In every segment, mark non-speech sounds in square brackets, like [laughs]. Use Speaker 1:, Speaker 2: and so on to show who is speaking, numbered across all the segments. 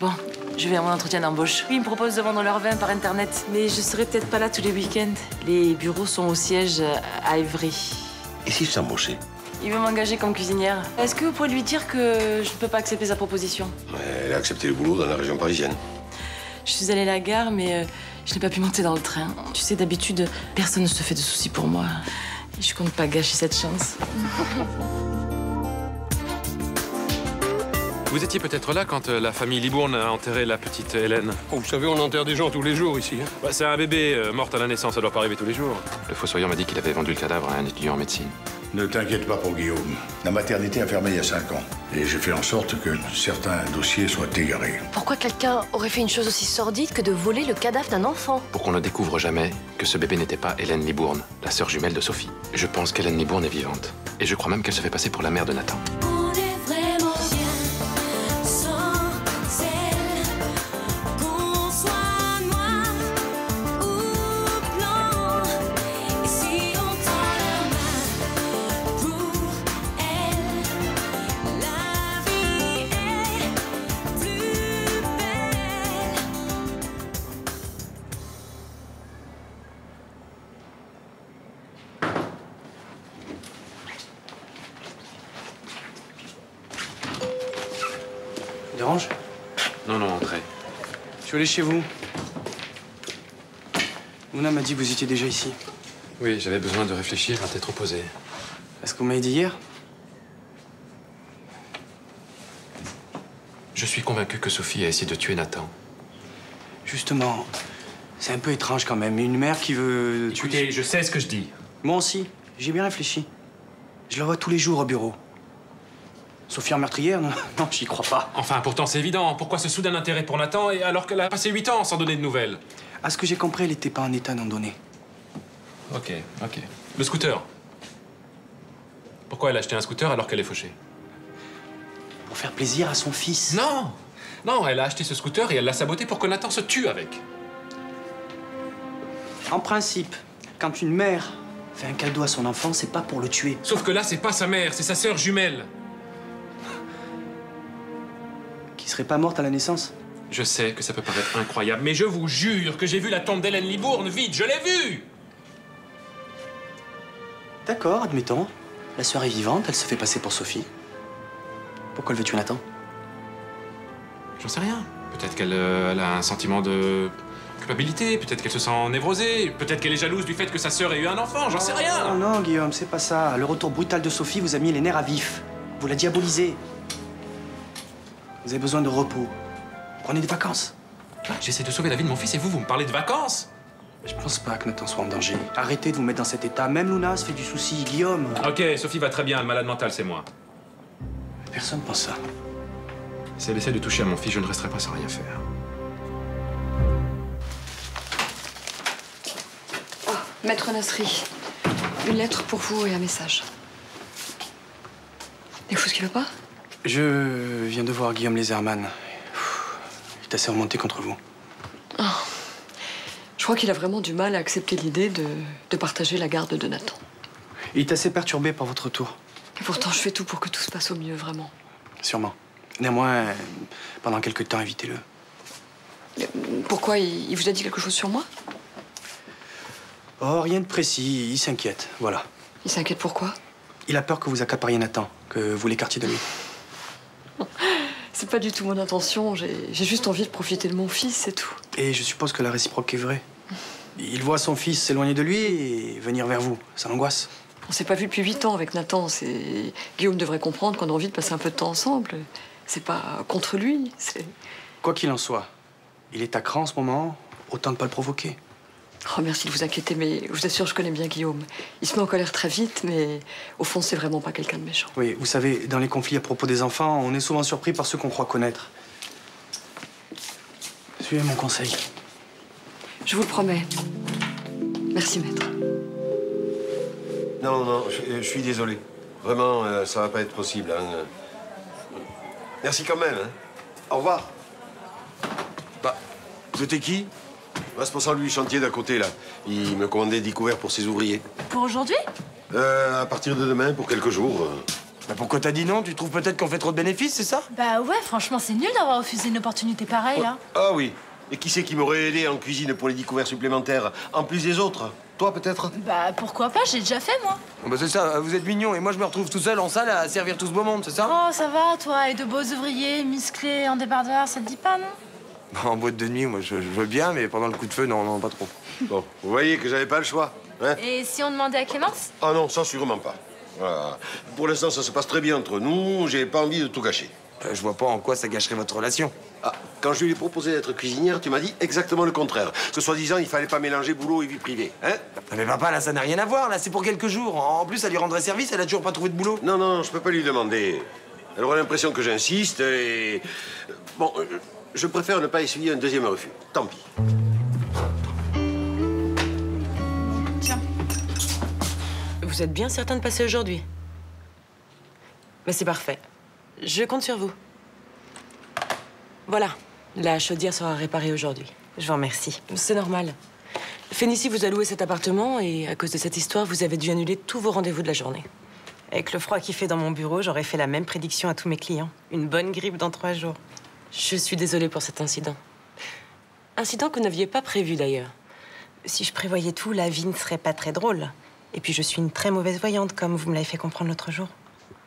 Speaker 1: Bon, je vais à mon entretien d'embauche. Oui, ils me proposent de vendre leur vin par Internet, mais je serai peut-être pas là tous les week-ends. Les bureaux sont au siège à Ivry.
Speaker 2: Et si je t'embauchais
Speaker 1: Il veut m'engager comme cuisinière. Est-ce que vous pouvez lui dire que je ne peux pas accepter sa proposition?
Speaker 2: Elle a accepté le boulot dans la région parisienne.
Speaker 1: Je suis allée à la gare, mais euh, je n'ai pas pu monter dans le train. Tu sais, d'habitude, personne ne se fait de soucis pour moi. Je compte pas gâcher cette chance. [laughs]
Speaker 3: Vous étiez peut-être là quand euh, la famille Libourne a enterré la petite Hélène.
Speaker 4: Oh, vous savez, on enterre des gens tous les jours ici. hein.
Speaker 3: Bah, c'est un bébé euh, mort à la naissance, ça doit pas arriver tous les jours. Le fossoyeur m'a dit qu'il avait vendu le cadavre à un étudiant en médecine.
Speaker 5: Ne t'inquiète pas pour Guillaume. La maternité a fermé il y a cinq ans. Et j'ai fait en sorte que certains dossiers soient égarés.
Speaker 6: Pourquoi quelqu'un aurait fait une chose aussi sordide que de voler le cadavre d'un enfant?
Speaker 3: Pour qu'on ne découvre jamais que ce bébé n'était pas Hélène Libourne, la sœur jumelle de Sophie. Je pense qu'Hélène Libourne est vivante. Et je crois même qu'elle se fait passer pour la mère de Nathan. Non, non, entrez.
Speaker 7: Je suis allé chez vous. Mouna m'a dit que vous étiez déjà ici.
Speaker 3: Oui, j'avais besoin de réfléchir à tête opposée.
Speaker 7: Est-ce que vous m'avez dit hier?
Speaker 3: Je suis convaincu que Sophie a essayé de tuer Nathan.
Speaker 7: Justement, c'est un peu étrange quand même. Une mère qui veut...
Speaker 3: Écoutez, je sais ce que je dis.
Speaker 7: Moi aussi, j'ai bien réfléchi. Je la vois tous les jours au bureau. Sophie en meurtrière Non, [laughs] non j'y crois pas.
Speaker 3: Enfin, pourtant, c'est évident. Pourquoi ce soudain intérêt pour Nathan et alors qu'elle a passé 8 ans sans donner de nouvelles?
Speaker 7: À ce que j'ai compris, elle n'était pas en état d'en donner.
Speaker 3: Ok, ok. Le scooter. Pourquoi elle a acheté un scooter alors qu'elle est fauchée?
Speaker 7: Pour faire plaisir à son fils.
Speaker 3: Non Non, elle a acheté ce scooter et elle l'a saboté pour que Nathan se tue avec.
Speaker 7: En principe, quand une mère fait un cadeau à son enfant, c'est pas pour le tuer.
Speaker 3: Sauf que là, c'est pas sa mère, c'est sa sœur jumelle.
Speaker 7: Serait pas morte à la naissance
Speaker 3: Je sais que ça peut paraître incroyable, mais je vous jure que j'ai vu la tombe d'Hélène Libourne vide, je l'ai vue
Speaker 7: D'accord, admettons. La sœur est vivante, elle se fait passer pour Sophie. Pourquoi elle veut tuer Nathan?
Speaker 3: J'en sais rien. Peut-être qu'elle euh, a un sentiment de culpabilité, peut-être qu'elle se sent névrosée, peut-être qu'elle est jalouse du fait que sa sœur ait eu un enfant, j'en sais
Speaker 7: Non,
Speaker 3: rien
Speaker 7: non, Guillaume, c'est pas ça. Le retour brutal de Sophie vous a mis les nerfs à vif. Vous la diabolisez. Vous avez besoin de repos. Prenez des vacances.
Speaker 3: Ah, J'essaie de sauver la vie de mon fils et vous, vous me parlez de vacances
Speaker 7: Je pense pas que Nathan soit en danger. Arrêtez de vous mettre dans cet état. Même Luna se fait du souci. Guillaume.
Speaker 3: Ok, Sophie va très bien, le malade mental, c'est moi.
Speaker 7: Personne pense ça.
Speaker 3: Si elle essaie de toucher à mon fils, je ne resterai pas sans rien faire.
Speaker 8: Maître Nasri, une lettre pour vous et un message. Quelque chose qui va pas?
Speaker 7: Je viens de voir Guillaume Lézerman. Il est assez remonté contre vous.
Speaker 8: Je crois qu'il a vraiment du mal à accepter l'idée de, de partager la garde de Nathan.
Speaker 7: Il est assez perturbé par votre retour.
Speaker 8: Et pourtant, je fais tout pour que tout se passe au mieux, vraiment.
Speaker 7: Sûrement. Néanmoins, pendant quelque temps, évitez-le.
Speaker 8: Pourquoi il, il vous a dit quelque chose sur moi?
Speaker 7: Oh, rien de précis. Il s'inquiète. Voilà.
Speaker 8: Il s'inquiète pourquoi
Speaker 7: Il a peur que vous accapariez Nathan, que vous l'écartiez de lui.
Speaker 8: C'est pas du tout mon intention. J'ai juste envie de profiter de mon fils, c'est tout.
Speaker 7: Et je suppose que la réciproque est vraie. Il voit son fils s'éloigner de lui et venir vers vous. Ça l'angoisse.
Speaker 8: On s'est pas vu depuis huit ans avec Nathan. C'est Guillaume devrait comprendre qu'on a envie de passer un peu de temps ensemble. C'est pas contre lui. C'est
Speaker 7: Quoi qu'il en soit, il est à cran en ce moment, autant ne pas le provoquer.
Speaker 8: Oh merci de vous inquiéter, mais je vous assure, je connais bien Guillaume. Il se met en colère très vite, mais au fond, c'est vraiment pas quelqu'un de méchant.
Speaker 7: Oui, vous savez, dans les conflits à propos des enfants, on est souvent surpris par ceux qu'on croit connaître. Suivez mon conseil.
Speaker 8: Je vous le promets. Merci, maître.
Speaker 2: Non, non, je, je suis désolé. Vraiment, euh, ça va pas être possible. hein. Merci quand même. hein. Au revoir. Bah, c'était qui? Responsable du chantier d'à côté, là. Il me commandait 10 couverts pour ses ouvriers.
Speaker 1: Pour aujourd'hui
Speaker 2: Euh, à partir de demain, pour quelques jours. euh.
Speaker 9: Bah pourquoi t'as dit non? Tu trouves peut-être qu'on fait trop de bénéfices, c'est ça?
Speaker 10: Bah ouais, franchement, c'est nul d'avoir refusé une opportunité pareille, hein.
Speaker 2: Ah oui. Et qui c'est qui m'aurait aidé en cuisine pour les découvertes supplémentaires, en plus des autres Toi, peut-être?
Speaker 10: Bah pourquoi pas, j'ai déjà fait, moi.
Speaker 9: Bah c'est ça, vous êtes mignons et moi je me retrouve tout seul en salle à servir tout ce beau monde, c'est ça?
Speaker 10: Oh, ça va, toi, et de beaux ouvriers, musclés, en débardeur, ça te dit pas, non?
Speaker 9: En boîte de nuit, moi je, je veux bien, mais pendant le coup de feu, non, non, pas trop.
Speaker 2: Bon, vous voyez que j'avais pas le choix. Hein
Speaker 10: Et si on demandait à Clémence?
Speaker 2: Ah non, ça sûrement pas. Voilà. Pour l'instant, ça se passe très bien entre nous, j'ai pas envie de tout gâcher.
Speaker 9: Bah, je vois pas en quoi ça gâcherait votre relation.
Speaker 2: Ah, quand je lui ai proposé d'être cuisinière, tu m'as dit exactement le contraire. Que soi-disant, il fallait pas mélanger boulot et vie privée. Hein
Speaker 9: Ah, Mais papa, là ça n'a rien à voir, là c'est pour quelques jours. En plus, ça lui rendrait service, elle a toujours pas trouvé de boulot.
Speaker 2: Non, non, je peux pas lui demander. Elle aura l'impression que j'insiste et. Bon, euh, je préfère ne pas essuyer un deuxième refus. Tant pis.
Speaker 1: Vous êtes bien certain de passer aujourd'hui? Mais c'est parfait. Je compte sur vous. Voilà, la chaudière sera réparée aujourd'hui.
Speaker 11: Je vous remercie.
Speaker 1: C'est normal. Fénicie vous a loué cet appartement et à cause de cette histoire, vous avez dû annuler tous vos rendez-vous de la journée.
Speaker 11: Avec le froid qui fait dans mon bureau, j'aurais fait la même prédiction à tous mes clients. Une bonne grippe dans trois jours.
Speaker 1: Je suis désolée pour cet incident. Incident que vous n'aviez pas prévu d'ailleurs.
Speaker 11: Si je prévoyais tout, la vie ne serait pas très drôle. Et puis je suis une très mauvaise voyante, comme vous me l'avez fait comprendre l'autre jour.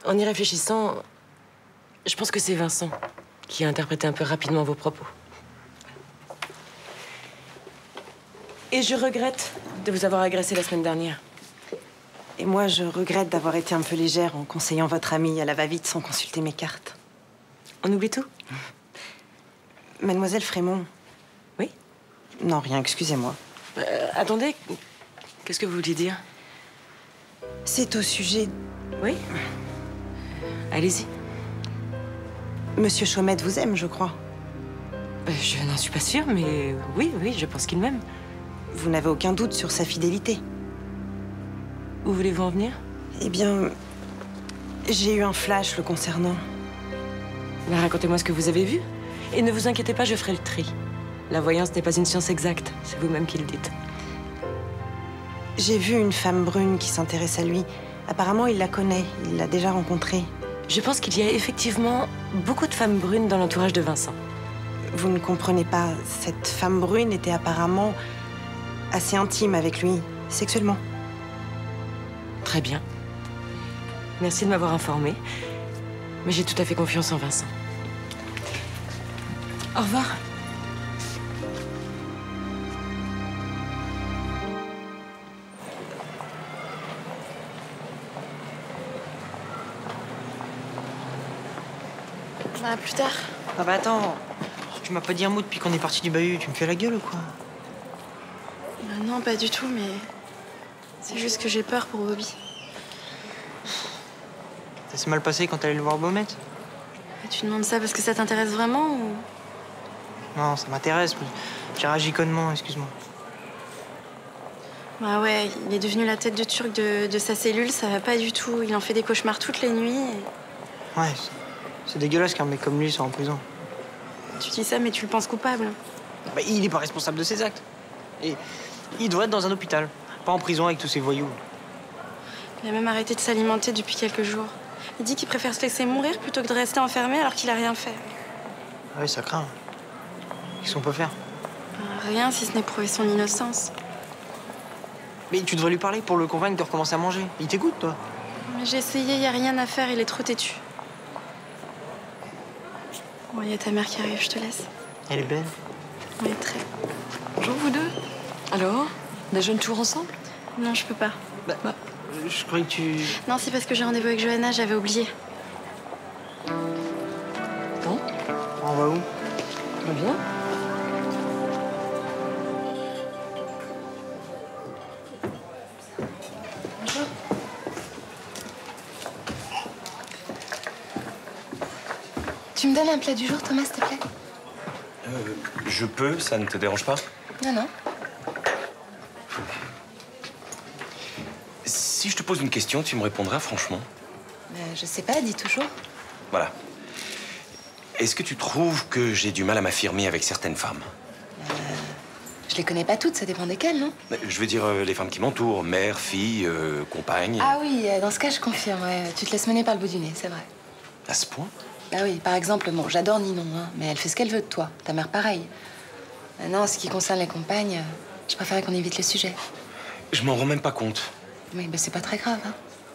Speaker 1: En y réfléchissant, je pense que c'est Vincent qui a interprété un peu rapidement vos propos. Et je regrette de vous avoir agressé la semaine dernière.
Speaker 11: Et moi, je regrette d'avoir été un peu légère en conseillant votre amie à la va-vite sans consulter mes cartes.
Speaker 1: On oublie tout?
Speaker 11: Mademoiselle Frémont.
Speaker 1: Oui?
Speaker 11: Non, rien, excusez-moi.
Speaker 1: Euh, attendez, qu'est-ce que vous vouliez dire?
Speaker 11: C'est au sujet.
Speaker 1: Oui? Allez-y.
Speaker 11: Monsieur Chaumette vous aime, je crois.
Speaker 1: Euh, Je n'en suis pas sûre, mais oui, oui, je pense qu'il m'aime.
Speaker 11: Vous n'avez aucun doute sur sa fidélité.
Speaker 1: Où voulez-vous en venir?
Speaker 11: Eh bien, j'ai eu un flash le concernant.
Speaker 1: Racontez-moi ce que vous avez vu. Et ne vous inquiétez pas, je ferai le tri. La voyance n'est pas une science exacte, c'est vous-même qui le dites.
Speaker 11: J'ai vu une femme brune qui s'intéresse à lui. Apparemment, il la connaît. Il l'a déjà rencontrée.
Speaker 1: Je pense qu'il y a effectivement beaucoup de femmes brunes dans l'entourage de Vincent.
Speaker 11: Vous ne comprenez pas. Cette femme brune était apparemment assez intime avec lui, sexuellement.
Speaker 1: Très bien. Merci de m'avoir informé. Mais j'ai tout à fait confiance en Vincent. Au revoir.
Speaker 10: Bah, plus tard.
Speaker 11: Ah bah attends, tu m'as pas dit un mot depuis qu'on est parti du bahut. Tu me fais la gueule ou quoi?
Speaker 10: Bah, non, pas du tout, mais. C'est juste que j'ai peur pour Bobby.
Speaker 11: Ça s'est mal passé quand t'allais le voir Baumette
Speaker 10: Et tu demandes ça parce que ça t'intéresse vraiment ou?
Speaker 11: Non, ça m'intéresse. mais J'ai réagi connement, excuse-moi.
Speaker 10: Bah ouais, il est devenu la tête de turc de, de sa cellule, ça va pas du tout. Il en fait des cauchemars toutes les nuits. et-
Speaker 11: Ouais, c'est- c'est dégueulasse qu'un mec comme lui soit en prison.
Speaker 10: Tu dis ça, mais tu le penses coupable.
Speaker 11: Bah, il est pas responsable de ses actes. Et il doit être dans un hôpital, pas en prison avec tous ces voyous.
Speaker 10: Il a même arrêté de s'alimenter depuis quelques jours. Il dit qu'il préfère se laisser mourir plutôt que de rester enfermé alors qu'il a rien fait.
Speaker 11: Ah oui, ça craint. Qu'est-ce qu'on peut faire?
Speaker 10: Rien si ce n'est prouver son innocence.
Speaker 11: Mais tu devrais lui parler pour le convaincre de recommencer à manger. Il t'écoute, toi.
Speaker 10: Mais j'ai essayé, y a rien à faire, il est trop têtu. Bon, il y a ta mère qui arrive, je te laisse.
Speaker 11: Elle est belle.
Speaker 10: Oui, très.
Speaker 8: Bonjour vous deux. Alors, déjeune toujours ensemble?
Speaker 10: Non, je peux pas.
Speaker 11: Bah, bah, je croyais que tu.
Speaker 10: Non, c'est parce que j'ai rendez-vous avec Johanna, j'avais oublié. Un plat du jour, Thomas, s'il te plaît
Speaker 12: Je peux, ça ne te dérange pas
Speaker 10: Non, non.
Speaker 12: Si je te pose une question, tu me répondras franchement.
Speaker 10: je sais pas, dis toujours.
Speaker 12: Voilà. Est-ce que tu trouves que j'ai du mal à m'affirmer avec certaines femmes?
Speaker 6: Je les connais pas toutes, ça dépend desquelles, non?
Speaker 9: Mais Je veux dire, euh, les femmes qui m'entourent, mère, fille, euh, compagne.
Speaker 6: Ah oui, euh, dans ce cas, je confirme, ouais. Tu te laisses mener par le bout du nez, c'est vrai.
Speaker 9: À ce point?
Speaker 6: Bah oui, par exemple, bon, j'adore Ninon, hein, mais elle fait ce qu'elle veut de toi. Ta mère, pareil. Maintenant, en ce qui concerne les compagnes, je préférais qu'on évite le sujet.
Speaker 9: Je m'en rends même pas compte.
Speaker 6: Oui, bah c'est pas très grave, hein.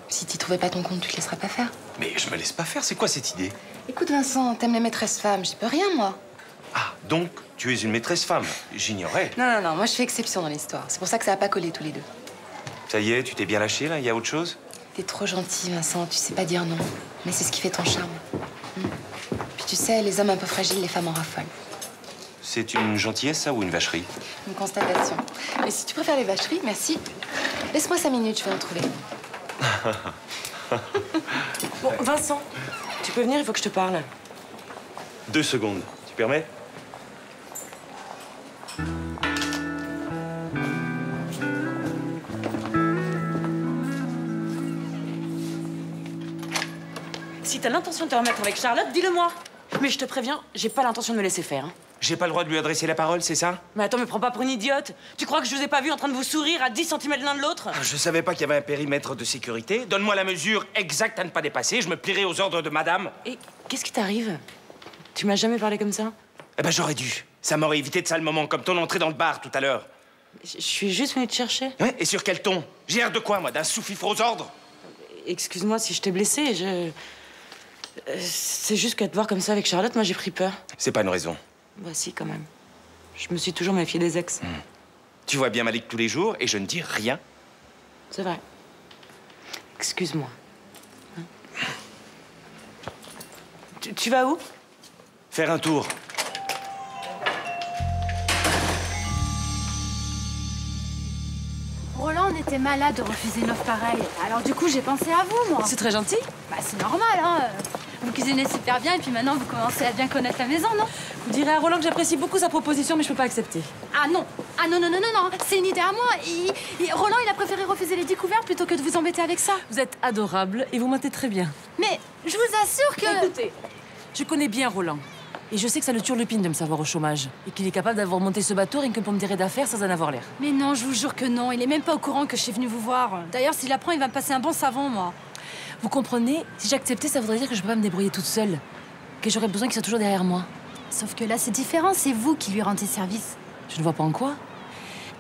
Speaker 6: Si t'y trouvais pas ton compte, tu te laisserais pas faire.
Speaker 9: Mais je me laisse pas faire, c'est quoi cette idée?
Speaker 6: Écoute, Vincent, t'aimes les maîtresses femmes, j'y peux rien, moi.
Speaker 9: Ah, donc tu es une maîtresse femme. J'ignorais.
Speaker 6: Non, non, non, moi je fais exception dans l'histoire. C'est pour ça que ça a pas collé tous les deux.
Speaker 9: Ça y est, tu t'es bien lâché là, il y a autre chose?
Speaker 6: T'es trop gentil, Vincent, tu sais pas dire non. Mais c'est ce qui fait ton charme. Sais, les hommes un peu fragiles, les femmes en raffolent.
Speaker 9: C'est une gentillesse ça ou une vacherie?
Speaker 6: Une constatation. Mais si tu préfères les vacheries, merci. Laisse-moi cinq minutes, je vais en trouver. [laughs]
Speaker 1: Bon, Vincent, tu peux venir, il faut que je te parle.
Speaker 9: Deux secondes, tu permets?
Speaker 1: Si t'as l'intention de te remettre avec Charlotte, dis-le-moi. Mais je te préviens, j'ai pas l'intention de me laisser faire. hein.
Speaker 9: J'ai pas le droit de lui adresser la parole, c'est ça?
Speaker 1: Mais attends, me prends pas pour une idiote. Tu crois que je vous ai pas vu en train de vous sourire à 10 cm l'un de l'autre?
Speaker 9: Je savais pas qu'il y avait un périmètre de sécurité. Donne-moi la mesure exacte à ne pas dépasser. Je me plierai aux ordres de madame.
Speaker 1: Et qu'est-ce qui t'arrive? Tu m'as jamais parlé comme ça?
Speaker 9: Eh ben j'aurais dû. Ça m'aurait évité de sale moment, comme ton entrée dans le bar tout à l'heure.
Speaker 1: Je suis juste venue te chercher.
Speaker 9: Ouais, et sur quel ton? J'ai l'air de quoi, moi? D'un sous-fifre aux ordres?
Speaker 1: Excuse-moi si je t'ai blessé, je. Euh, C'est juste qu'à te voir comme ça avec Charlotte, moi j'ai pris peur.
Speaker 9: C'est pas une raison.
Speaker 1: Bah si, quand même. Je me suis toujours méfiée des ex.
Speaker 9: Tu vois bien Malik tous les jours et je ne dis rien.
Speaker 1: C'est vrai. Excuse-moi. Hein tu, tu vas où?
Speaker 9: Faire un tour.
Speaker 13: Roland était malade de refuser une offre pareille. Alors du coup, j'ai pensé à vous, moi.
Speaker 1: C'est très gentil.
Speaker 13: Bah, c'est normal, hein. Vous cuisinez super bien et puis maintenant, vous commencez à bien connaître la maison, non?
Speaker 1: Vous direz à Roland que j'apprécie beaucoup sa proposition, mais je peux pas accepter.
Speaker 13: Ah non Ah non, non, non, non, non C'est une idée à moi. Il- il- Roland, il a préféré refuser les découvertes plutôt que de vous embêter avec ça.
Speaker 1: Vous êtes adorable et vous mentez très bien.
Speaker 13: Mais je vous assure que...
Speaker 1: Écoutez, je connais bien Roland. Et je sais que ça le turlupine de me savoir au chômage. Et qu'il est capable d'avoir monté ce bateau rien que pour me tirer d'affaires sans en avoir l'air.
Speaker 13: Mais non, je vous jure que non. Il est même pas au courant que je suis venue vous voir. D'ailleurs, s'il apprend, il va me passer un bon savon, moi.
Speaker 1: Vous comprenez Si j'acceptais, ça voudrait dire que je peux pas me débrouiller toute seule. Que j'aurais besoin qu'il soit toujours derrière moi.
Speaker 13: Sauf que là, c'est différent. C'est vous qui lui rendez service.
Speaker 1: Je ne vois pas en quoi.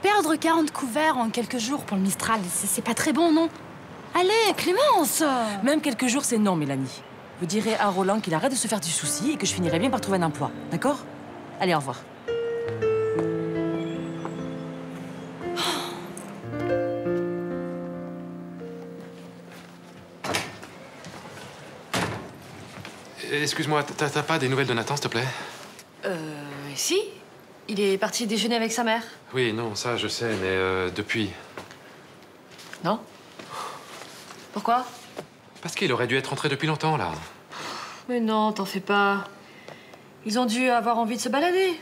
Speaker 13: Perdre 40 couverts en quelques jours pour le Mistral, c'est c'est pas très bon, non? Allez, Clémence
Speaker 1: Même quelques jours, c'est non, Mélanie. Vous direz à Roland qu'il arrête de se faire du souci et que je finirai bien par trouver un emploi. D'accord? Allez, au revoir.
Speaker 3: Excuse-moi, t'as pas des nouvelles de Nathan, s'il te plaît?
Speaker 6: Euh, si. Il est parti déjeuner avec sa mère.
Speaker 3: Oui, non, ça je sais, mais euh, depuis.
Speaker 6: Non? Pourquoi?
Speaker 3: Parce qu'il aurait dû être rentré depuis longtemps, là.
Speaker 6: Mais non, t'en fais pas. Ils ont dû avoir envie de se balader.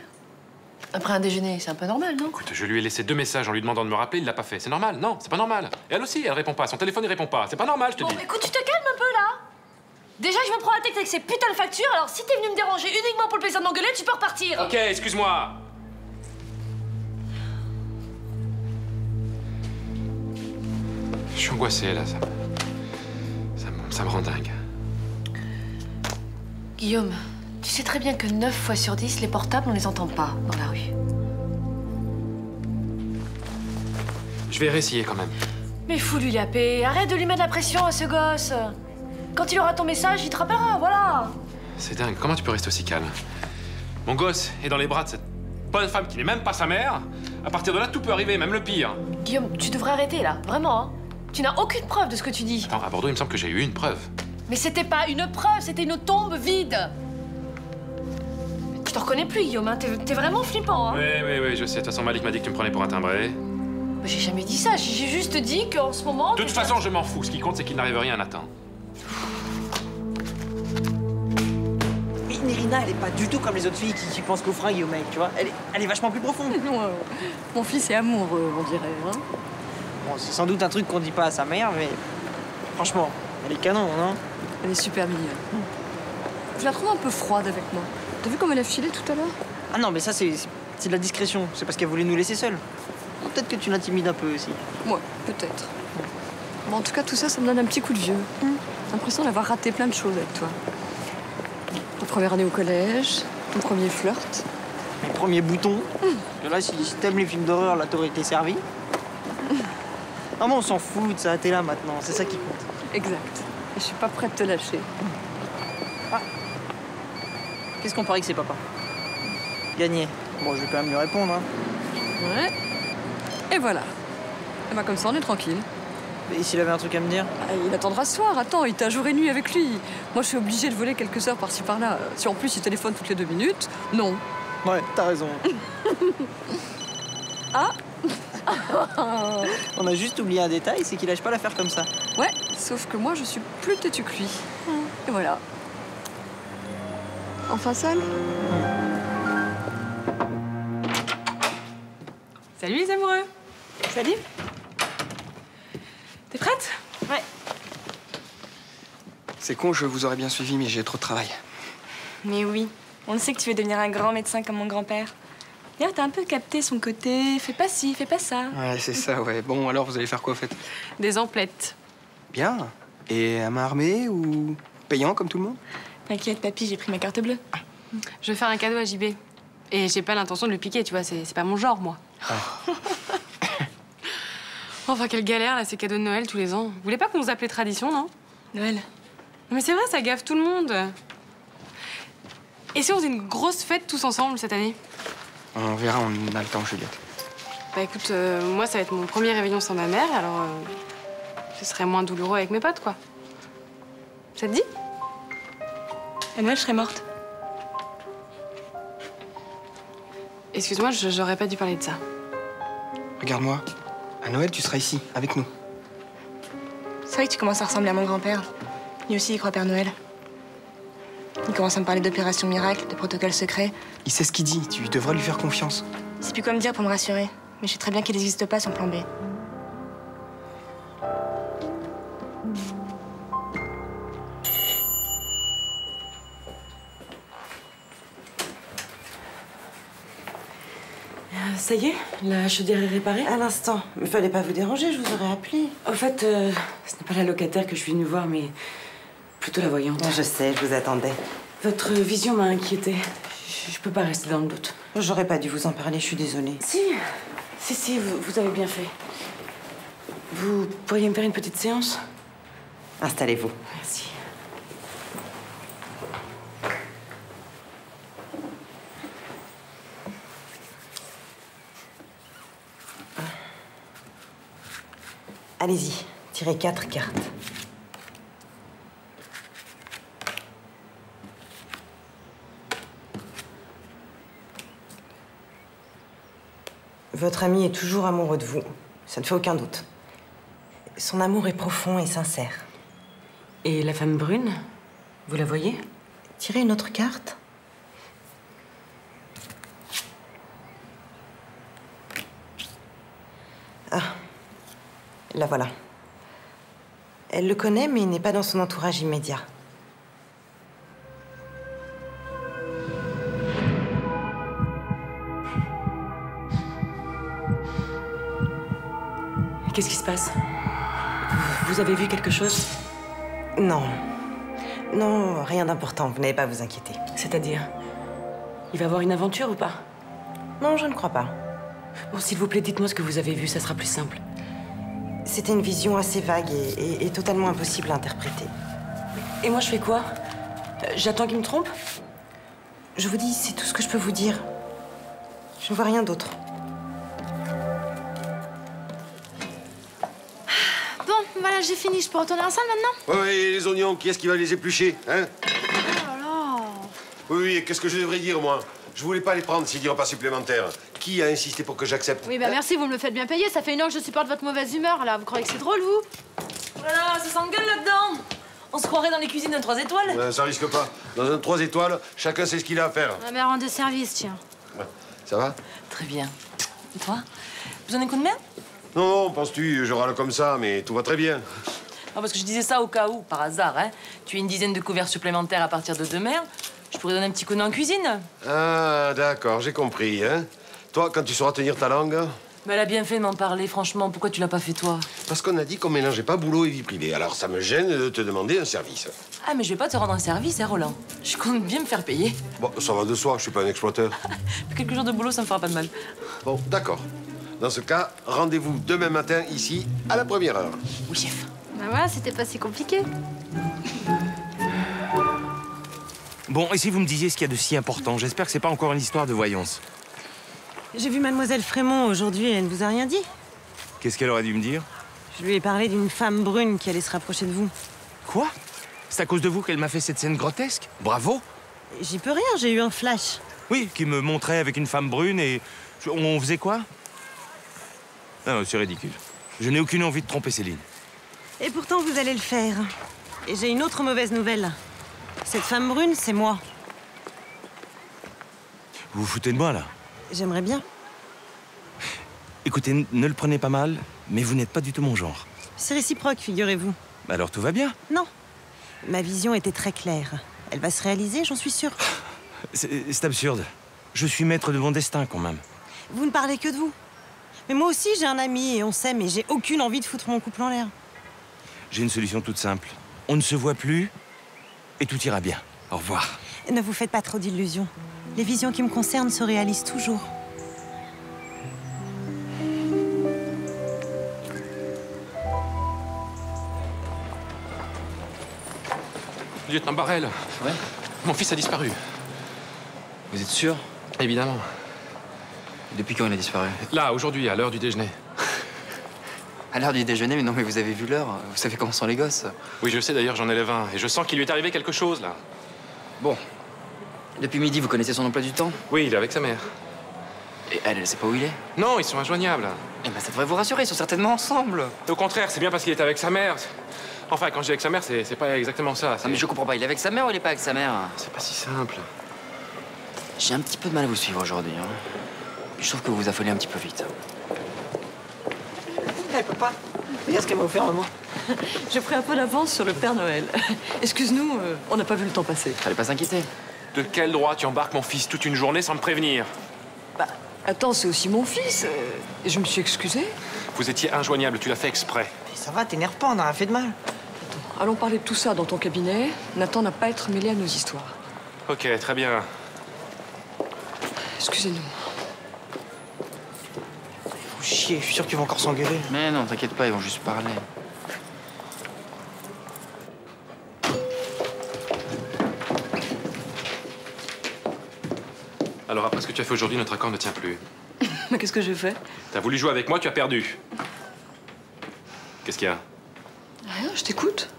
Speaker 6: Après un déjeuner, c'est un peu normal, non?
Speaker 3: Je lui ai laissé deux messages en lui demandant de me rappeler, il l'a pas fait. C'est normal Non, c'est pas normal. Et elle aussi, elle répond pas. Son téléphone, il répond pas. C'est pas normal, je te
Speaker 6: Bon,
Speaker 3: dis.
Speaker 6: écoute, tu te calmes un peu Déjà, je me prends la tête avec ces putains de factures, alors si t'es venu me déranger uniquement pour le plaisir de m'engueuler, tu peux repartir
Speaker 3: Ok, excuse-moi. Je suis angoissé, là. Ça me, ça me, ça me rend dingue.
Speaker 6: Guillaume, tu sais très bien que 9 fois sur 10, les portables, on les entend pas dans la rue.
Speaker 3: Je vais réessayer quand même.
Speaker 6: Mais fous-lui la paix, arrête de lui mettre la pression à ce gosse Quand il aura ton message, il te rappellera, voilà
Speaker 3: C'est dingue. Comment tu peux rester aussi calme? Mon gosse est dans les bras de cette bonne femme qui n'est même pas sa mère. À partir de là, tout peut arriver, même le pire.
Speaker 6: Guillaume, tu devrais arrêter là, vraiment, hein Tu n'as aucune preuve de ce que tu dis.
Speaker 3: Attends, à Bordeaux, il me semble que j'ai eu une preuve.
Speaker 6: Mais c'était pas une preuve, c'était une tombe vide Je te reconnais plus, Guillaume, hein. t'es vraiment flippant, hein
Speaker 3: Oui, oui, oui, je sais. De toute façon, Malik m'a dit que tu me prenais pour un timbré.
Speaker 6: J'ai jamais dit ça, j'ai juste dit qu'en ce moment...
Speaker 3: De toute façon, je m'en fous. Ce qui compte, c'est qu'il n'arrive rien à Nathan.
Speaker 7: Elle est pas du tout comme les autres filles qui, qui pensent qu'au fringue et au mec, tu vois. Elle est, elle est vachement plus profonde. [laughs]
Speaker 8: Mon fils est amoureux, on dirait. Hein
Speaker 7: Bon, c'est sans doute un truc qu'on dit pas à sa mère, mais franchement, elle est canon, non?
Speaker 8: Elle est super mignonne. Je la trouve un peu froide avec moi. T'as vu comme elle a filé tout à l'heure?
Speaker 7: Ah non, mais ça, c'est
Speaker 14: c'est de la discrétion. C'est parce qu'elle voulait nous laisser seuls. Peut-être que tu l'intimides un peu aussi.
Speaker 8: Ouais, peut-être. Bon, en tout cas, tout ça, ça me donne un petit coup de vieux. J'ai l'impression d'avoir raté plein de choses avec toi. Première année au collège, ton premier flirt.
Speaker 14: Mes premiers boutons. Et Là, si si t'aimes les films d'horreur, là, t'aurais été servi. Non, mais on s'en fout de ça. T'es là maintenant. C'est ça qui compte.
Speaker 8: Exact. Et je suis pas prête de te lâcher.
Speaker 14: Qu'est-ce qu'on parie que c'est papa? Gagné. Bon, je vais quand même lui répondre. Hein.
Speaker 8: Ouais. Et voilà. Et bah, comme ça, on est tranquille.
Speaker 14: Et s'il avait un truc à me dire
Speaker 8: Ah, Il attendra ce soir, attends, il t'a jour et nuit avec lui. Moi, je suis obligée de voler quelques heures par-ci par-là. Si en plus il téléphone toutes les deux minutes, non.
Speaker 14: Ouais, t'as raison. [laughs]
Speaker 8: Ah [laughs]
Speaker 14: On a juste oublié un détail, c'est qu'il lâche pas l'affaire comme ça.
Speaker 8: Ouais, sauf que moi, je suis plus têtu que lui. Et voilà. Enfin, seul
Speaker 15: Salut les amoureux Salut T'es prête
Speaker 14: Ouais.
Speaker 7: C'est con, je vous aurais bien suivi, mais j'ai trop de travail.
Speaker 15: Mais oui, on le sait que tu veux devenir un grand médecin comme mon grand-père. D'ailleurs, t'as un peu capté son côté fais pas ci, fais pas ça.
Speaker 7: Ouais, c'est ça, ouais. Bon, alors, vous allez faire quoi, au fait?
Speaker 15: Des emplettes.
Speaker 7: Bien. Et à main armée ou payant, comme tout le monde?
Speaker 15: T'inquiète, papy, j'ai pris ma carte bleue. Je vais faire un cadeau à JB. Et j'ai pas l'intention de le piquer, tu vois, c'est pas mon genre, moi. [laughs] enfin, quelle galère, là, ces cadeaux de Noël tous les ans. Vous voulez pas qu'on vous appelait tradition, non? Noël mais c'est vrai, ça gaffe tout le monde. Et si on faisait une grosse fête tous ensemble cette année?
Speaker 7: On verra, on a le temps, Juliette.
Speaker 15: Bah écoute, euh, moi, ça va être mon premier réveillon sans ma mère, alors euh, ce serait moins douloureux avec mes potes, quoi. Ça te dit? À Noël, je serais morte. Excuse-moi, je- j'aurais pas dû parler de ça.
Speaker 7: Regarde-moi. À Noël, tu seras ici, avec nous.
Speaker 15: C'est vrai que tu commences à ressembler à mon grand-père. Lui aussi, il croit Père Noël. Il commence à me parler d'opérations miracles, de protocoles secrets.
Speaker 7: Il sait ce qu'il dit, tu devrais lui faire confiance.
Speaker 15: Il sait plus quoi me dire pour me rassurer. Mais je sais très bien qu'il n'existe pas son plan B.
Speaker 1: Euh, Ça y est, la chaudière est réparée
Speaker 11: À l'instant. Mais fallait pas vous déranger, je vous aurais appelé.
Speaker 1: En fait, euh, ce n'est pas la locataire que je suis venue voir, mais plutôt la voyante.
Speaker 11: Je sais, je vous attendais.
Speaker 1: Votre vision m'a inquiétée. Je, je peux pas rester dans le doute.
Speaker 11: J'aurais pas dû vous en parler, je suis désolée.
Speaker 1: Si, si, si, vous, vous avez bien fait. Vous pourriez me faire une petite séance?
Speaker 11: Installez-vous.
Speaker 1: Merci.
Speaker 11: Allez-y, tirez quatre cartes. Votre ami est toujours amoureux de vous. Ça ne fait aucun doute. Son amour est profond et sincère.
Speaker 1: Et la femme brune Vous la voyez?
Speaker 11: Tirez une autre carte. Ah, la voilà. Elle le connaît, mais il n'est pas dans son entourage immédiat.
Speaker 1: Qu'est-ce qui se passe Vous- avez vu quelque chose
Speaker 11: Non. Non, rien d'important. Vous n'avez pas à vous inquiéter.
Speaker 1: C'est-à-dire Il va avoir une aventure ou pas
Speaker 11: Non, je ne crois pas.
Speaker 1: Bon, s'il vous plaît, dites-moi ce que vous avez vu, ça sera plus simple.
Speaker 11: C'était une vision assez vague et, et- et totalement impossible à interpréter.
Speaker 1: Et moi, je fais quoi Euh, J'attends qu'il me trompe
Speaker 11: Je vous dis, c'est tout ce que je peux vous dire. Je ne vois rien d'autre.
Speaker 13: Voilà, j'ai fini. Je peux retourner en salle maintenant?
Speaker 2: Et les oignons, qui est-ce qui va les éplucher Hein?
Speaker 13: Oh là là
Speaker 2: Oui, oui, et qu'est-ce que je devrais dire, moi? Je voulais pas les prendre s'il n'y pas supplémentaire. Qui a insisté pour que j'accepte?
Speaker 13: Oui, bah merci, vous me le faites bien payer. Ça fait une heure que je supporte votre mauvaise humeur, là. Vous croyez que c'est drôle, vous?
Speaker 1: Oh là là, ça s'engueule là-dedans On se croirait dans les cuisines d'un 3 étoiles
Speaker 2: Euh, Ça risque pas. Dans un 3 étoiles, chacun sait ce qu'il a à faire.
Speaker 13: La mère de service, tiens.
Speaker 2: Ça va?
Speaker 1: Très bien. Et toi? Besoin d'un coup de main
Speaker 2: Non, non, penses-tu, je râle comme ça, mais tout va très bien.
Speaker 1: Non, parce que je disais ça au cas où, par hasard, hein. Tu as une dizaine de couverts supplémentaires à partir de demain. Je pourrais donner un petit coup de main en cuisine.
Speaker 2: Ah, d'accord, j'ai compris, hein. Toi, quand tu sauras tenir ta langue,
Speaker 1: Mais elle a bien fait de m'en parler, franchement. Pourquoi tu l'as pas fait toi?
Speaker 2: Parce qu'on a dit qu'on mélangeait pas boulot et vie privée. Alors ça me gêne de te demander un service.
Speaker 1: Ah, mais je vais pas te rendre un service, hein, Roland. Je compte bien me faire payer.
Speaker 2: Bon, ça va de soi, je suis pas un exploiteur. [laughs]
Speaker 1: Quelques jours de boulot, ça me fera pas de mal.
Speaker 2: Bon, d'accord. Dans ce cas, rendez-vous demain matin ici à la première heure.
Speaker 1: Oui, chef.
Speaker 10: Bah voilà, c'était pas si compliqué.
Speaker 9: Bon, et si vous me disiez ce qu'il y a de si important J'espère que c'est pas encore une histoire de voyance.
Speaker 11: J'ai vu mademoiselle Frémont aujourd'hui, elle ne vous a rien dit
Speaker 9: Qu'est-ce qu'elle aurait dû me dire?
Speaker 11: Je lui ai parlé d'une femme brune qui allait se rapprocher de vous.
Speaker 9: Quoi? C'est à cause de vous qu'elle m'a fait cette scène grotesque? Bravo
Speaker 11: J'y peux rien, j'ai eu un flash.
Speaker 9: Oui, qui me montrait avec une femme brune et... On faisait quoi? Non, c'est ridicule. Je n'ai aucune envie de tromper Céline.
Speaker 11: Et pourtant, vous allez le faire. Et j'ai une autre mauvaise nouvelle. Cette femme brune, c'est moi.
Speaker 9: Vous vous foutez de moi, là
Speaker 11: J'aimerais bien.
Speaker 9: Écoutez, ne le prenez pas mal, mais vous n'êtes pas du tout mon genre.
Speaker 11: C'est réciproque, figurez-vous.
Speaker 9: Alors tout va bien.
Speaker 11: Non. Ma vision était très claire. Elle va se réaliser, j'en suis sûre.
Speaker 9: C'est absurde. Je suis maître de mon destin, quand même.
Speaker 11: Vous ne parlez que de vous. Mais moi aussi, j'ai un ami et on s'aime et j'ai aucune envie de foutre mon couple en l'air.
Speaker 9: J'ai une solution toute simple. On ne se voit plus et tout ira bien. Au revoir.
Speaker 11: Ne vous faites pas trop d'illusions. Les visions qui me concernent se réalisent toujours.
Speaker 3: Lieutenant Barrel.
Speaker 16: Ouais
Speaker 3: Mon fils a disparu.
Speaker 16: Vous êtes sûr?
Speaker 3: Évidemment.
Speaker 16: Depuis quand il a disparu
Speaker 3: Là, aujourd'hui, à l'heure du déjeuner.
Speaker 16: À l'heure du déjeuner, mais non, mais vous avez vu l'heure. Vous savez comment sont les gosses.
Speaker 3: Oui, je sais d'ailleurs, j'en ai les 20. Et je sens qu'il lui est arrivé quelque chose, là.
Speaker 16: Bon. Depuis midi, vous connaissez son emploi du temps
Speaker 3: Oui, il est avec sa mère.
Speaker 16: Et elle, elle sait pas où il est
Speaker 3: Non, ils sont injoignables.
Speaker 16: Eh ben, ça devrait vous rassurer, ils sont certainement ensemble.
Speaker 3: Au contraire, c'est bien parce qu'il est avec sa mère. Enfin, quand je dis avec sa mère, c'est c'est pas exactement ça.
Speaker 16: Ah, mais je comprends pas, il est avec sa mère ou il est pas avec sa mère
Speaker 3: C'est pas si simple.
Speaker 16: J'ai un petit peu de mal à vous suivre aujourd'hui. Hein. Je trouve que vous vous affolez un petit peu vite.
Speaker 11: Elle peut pas. Regarde ce qu'elle m'a offert, maman.
Speaker 8: J'ai pris un peu d'avance sur le Père Noël. Excuse-nous, euh, on n'a pas vu le temps passer.
Speaker 16: Fallait pas s'inquiéter.
Speaker 3: De quel droit tu embarques mon fils toute une journée sans me prévenir
Speaker 8: Bah, attends, c'est aussi mon fils. euh, et je me suis excusée.
Speaker 3: Vous étiez injoignable, tu l'as fait exprès.
Speaker 11: Ça va, t'énerve pas, on n'a rien fait de mal.
Speaker 8: Allons parler de tout ça dans ton cabinet. Nathan n'a pas à être mêlé à nos histoires.
Speaker 3: Ok, très bien.
Speaker 8: Excusez-nous.
Speaker 7: Chier, je suis sûr qu'ils vont encore s'engueuler.
Speaker 16: Mais non, t'inquiète pas, ils vont juste parler.
Speaker 3: Alors, après ce que tu as fait aujourd'hui, notre accord ne tient plus. [laughs]
Speaker 8: Mais qu'est-ce que j'ai fait?
Speaker 3: T'as voulu jouer avec moi, tu as perdu. Qu'est-ce qu'il y a?
Speaker 8: Rien, je t'écoute.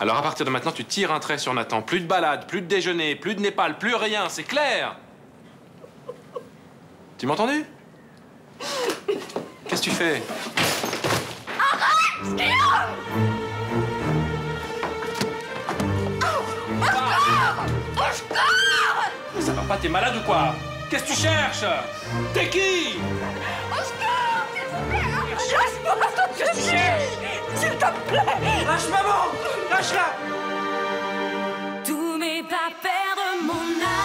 Speaker 3: Alors, à partir de maintenant, tu tires un trait sur Nathan. Plus de balade, plus de déjeuner, plus de Népal, plus rien, c'est clair Tu m'as entendu? tu Arrête Guillaume Au secours Ça va pas, t'es malade ou quoi Qu'est-ce que tu cherches T'es qui Au s'il vous plaît hein.
Speaker 17: Lâche-moi, je suis S'il te plaît.
Speaker 7: Lâche maman Lâche-la. Tout m'est pas perdre mon âme.